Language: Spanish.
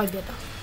palpeta.